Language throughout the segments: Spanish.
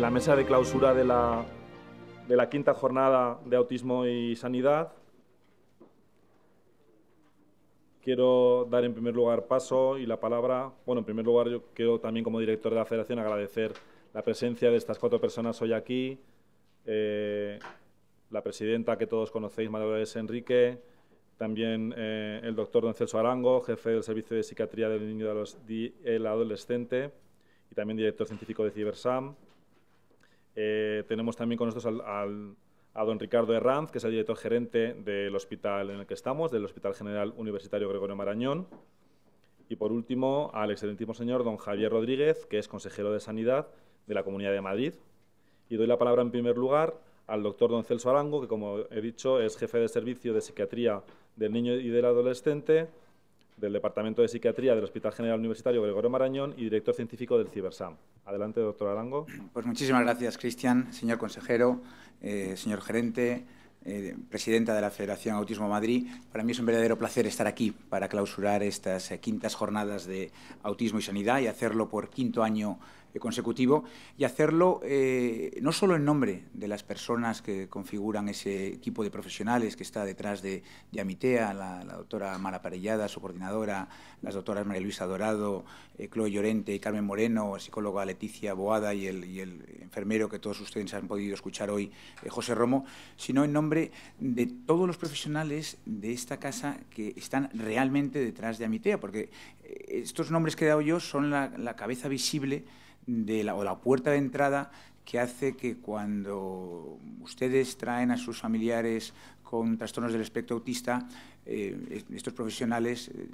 en la mesa de clausura de la, quinta jornada de autismo y sanidad. Quiero dar en primer lugar paso y la palabra, bueno, en primer lugar yo quiero también como director de la federación agradecer la presencia de estas cuatro personas hoy aquí, eh, la presidenta que todos conocéis, Dolores Enrique, también eh, el doctor don Celso Arango, jefe del Servicio de Psiquiatría del Niño y del Adolescente y también director científico de Cibersam. Eh, tenemos también con nosotros al, a don Ricardo Herranz, que es el director gerente del hospital en el que estamos, del Hospital General Universitario Gregorio Marañón. Y por último, al excelentísimo señor don Javier Rodríguez, que es consejero de Sanidad de la Comunidad de Madrid. Y doy la palabra en primer lugar al doctor don Celso Arango, que como he dicho es jefe de servicio de psiquiatría del niño y del adolescente del Departamento de Psiquiatría del Hospital General Universitario Gregorio Marañón y director científico del CiberSAM. Adelante, doctor Arango. Pues muchísimas gracias, Cristian, señor consejero, eh, señor gerente, eh, presidenta de la Federación Autismo Madrid. Para mí es un verdadero placer estar aquí para clausurar estas eh, quintas jornadas de autismo y sanidad y hacerlo por quinto año consecutivo y hacerlo eh, no solo en nombre de las personas que configuran ese equipo de profesionales que está detrás de, Amitea, la, doctora Mara Parellada, su coordinadora, las doctoras María Luisa Dorado, eh, Chloe Llorente y Carmen Moreno, psicóloga Leticia Boada y el, enfermero que todos ustedes han podido escuchar hoy, eh, José Romo, sino en nombre de todos los profesionales de esta casa que están realmente detrás de Amitea, porque estos nombres que he dado yo son la cabeza visible de la, o la puerta de entrada que hace que cuando ustedes traen a sus familiares con trastornos del espectro autista, eh, estos profesionales eh,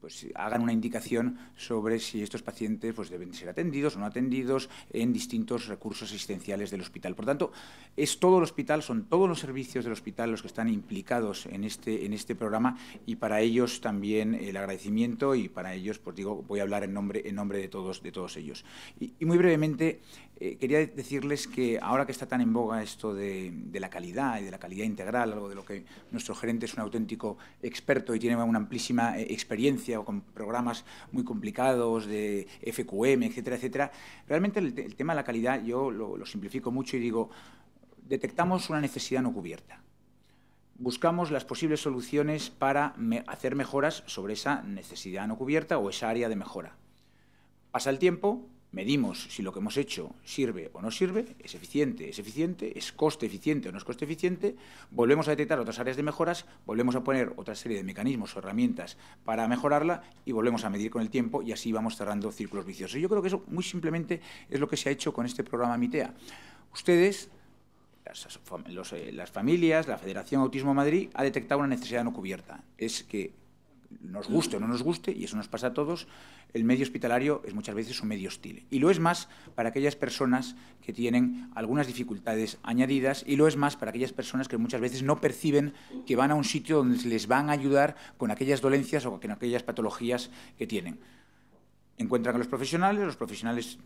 pues, hagan una indicación sobre si estos pacientes pues, deben ser atendidos o no atendidos en distintos recursos asistenciales del hospital. Por tanto, es todo el hospital, son todos los servicios del hospital los que están implicados en este, en este programa y para ellos también el agradecimiento y para ellos, pues digo, voy a hablar en nombre, en nombre de, todos, de todos ellos. Y, muy brevemente, eh, quería decirles que ahora que está tan en boga esto de, de, la calidad y de la calidad integral, algo de lo que nuestro gerente es un auténtico experto y tiene una amplísima eh, o con programas muy complicados de FQM, etcétera, etcétera. Realmente el, tema de la calidad yo lo, simplifico mucho y digo, detectamos una necesidad no cubierta buscamos las posibles soluciones para hacer mejoras sobre esa necesidad no cubierta o esa área de mejora. Pasa el tiempo, medimos si lo que hemos hecho sirve o no sirve, es eficiente, es eficiente, es coste eficiente o no es coste eficiente, volvemos a detectar otras áreas de mejoras, volvemos a poner otra serie de mecanismos o herramientas para mejorarla y volvemos a medir con el tiempo y así vamos cerrando círculos viciosos. Yo creo que eso muy simplemente es lo que se ha hecho con este programa MITEA. Ustedes, las, eh, las familias, la Federación Autismo Madrid ha detectado una necesidad no cubierta. Es que nos guste o no nos guste, y eso nos pasa a todos, el medio hospitalario es muchas veces un medio hostil. Y lo es más para aquellas personas que tienen algunas dificultades añadidas y lo es más para aquellas personas que muchas veces no perciben que van a un sitio donde les van a ayudar con aquellas dolencias o con aquellas patologías que tienen. Encuentran a los profesionales, los profesionales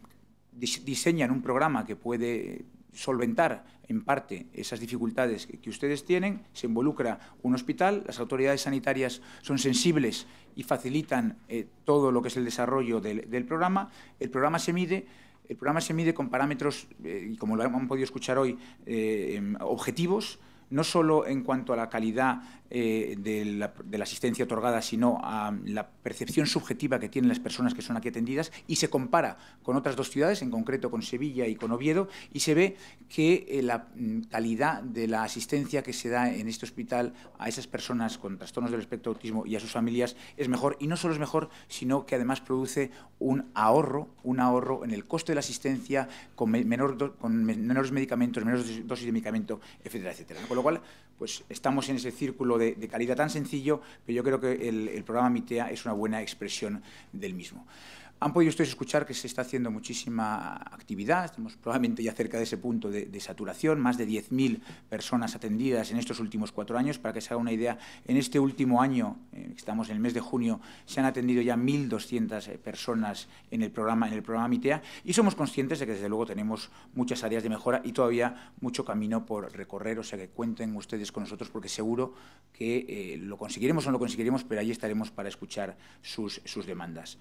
diseñan un programa que puede solventar en parte esas dificultades que, ustedes tienen, se involucra un hospital, las autoridades sanitarias son sensibles y facilitan eh, todo lo que es el desarrollo del, programa, el programa se mide, el programa se mide con parámetros, eh, y como lo han podido escuchar hoy, eh, objetivos, no solo en cuanto a la calidad eh, de, la, asistencia otorgada, sino a la percepción subjetiva que tienen las personas que son aquí atendidas, y se compara con otras dos ciudades, en concreto con Sevilla y con Oviedo, y se ve que eh, la mm, calidad de la asistencia que se da en este hospital a esas personas con trastornos del espectro autismo y a sus familias es mejor, y no solo es mejor, sino que además produce un ahorro, un ahorro en el coste de la asistencia con, con menores medicamentos, menores dosis de medicamento, etcétera, etcétera cual, pues estamos en ese círculo de, calidad tan sencillo, pero yo creo que el programa MITEA es una buena expresión del mismo. Han podido ustedes escuchar que se está haciendo muchísima actividad, estamos probablemente ya cerca de ese punto de, saturación, más de 10.000 personas atendidas en estos últimos cuatro años. Para que se haga una idea, en este último año, eh, estamos en el mes de junio, se han atendido ya 1.200 eh, personas en el, programa, en el programa MITEA y somos conscientes de que desde luego tenemos muchas áreas de mejora y todavía mucho camino por recorrer, o sea que cuenten ustedes con nosotros porque seguro que eh, lo conseguiremos o no lo conseguiremos, pero ahí estaremos para escuchar sus, sus demandas.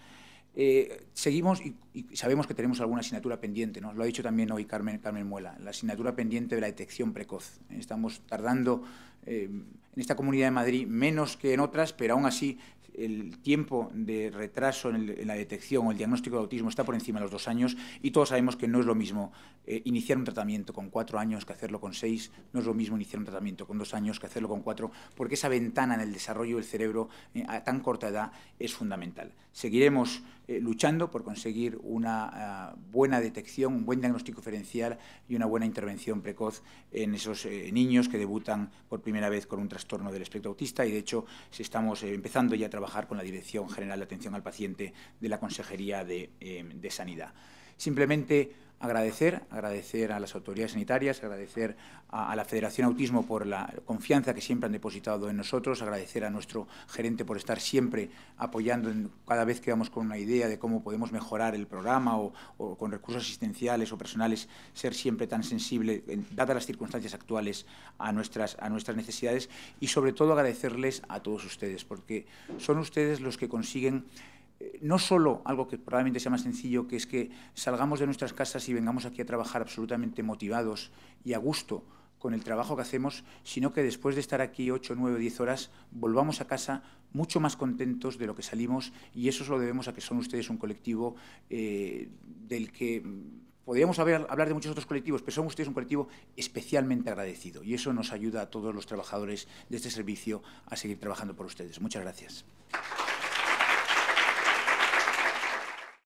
Eh, seguimos y, sabemos que tenemos alguna asignatura pendiente, ¿no? lo ha dicho también hoy Carmen, Muela, la asignatura pendiente de la detección precoz. Estamos tardando eh, en esta Comunidad de Madrid menos que en otras, pero aún así el tiempo de retraso en, la detección o el diagnóstico de autismo está por encima de los dos años y todos sabemos que no es lo mismo eh, iniciar un tratamiento con cuatro años que hacerlo con seis, no es lo mismo iniciar un tratamiento con dos años que hacerlo con cuatro, porque esa ventana en el desarrollo del cerebro a tan corta edad es fundamental. Seguiremos eh, luchando por conseguir una ah, buena detección, un buen diagnóstico diferencial y una buena intervención precoz en esos niños que debutan por primera vez con un trastorno del espectro autista y de hecho estamos empezando ya a trabajar con la Dirección General de Atención al Paciente de la Consejería eh, de Sanidad. Simplemente agradecer, agradecer a las autoridades sanitarias, agradecer a, la Federación Autismo por la confianza que siempre han depositado en nosotros, agradecer a nuestro gerente por estar siempre apoyando en, cada vez que vamos con una idea de cómo podemos mejorar el programa o, con recursos asistenciales o personales, ser siempre tan sensible, dadas las circunstancias actuales, a nuestras, a nuestras necesidades y sobre todo agradecerles a todos ustedes, porque son ustedes los que consiguen no solo algo que probablemente sea más sencillo, que es que salgamos de nuestras casas y vengamos aquí a trabajar absolutamente motivados y a gusto con el trabajo que hacemos, sino que después de estar aquí 8, 9, 10 horas, volvamos a casa mucho más contentos de lo que salimos y eso lo debemos a que son ustedes un colectivo eh, del que podríamos hablar, hablar de muchos otros colectivos, pero son ustedes un colectivo especialmente agradecido y eso nos ayuda a todos los trabajadores de este servicio a seguir trabajando por ustedes. Muchas gracias.